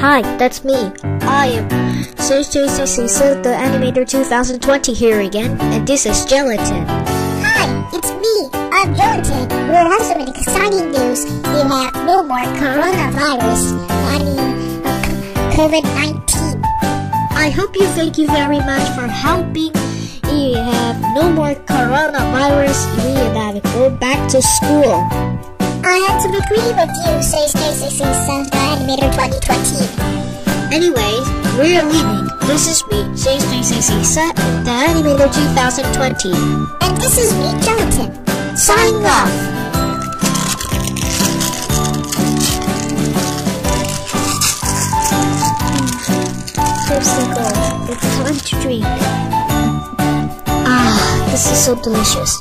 Hi, that's me. I am CJCC the Animator 2020 here again, and this is Gelatin. Hi, it's me. I'm Gelatin. We have some exciting news. We have no more coronavirus. I mean, uh, COVID-19. I hope you thank you very much for helping. We have no more coronavirus. We have to go back to school. I have to agree with you, says Santa Animator 2020. Anyways, we're leaving. This is me, James JCC Set, the Animator 2020. And this is me, Gelatin. Signing off. It's time to drink. Ah, this is so delicious.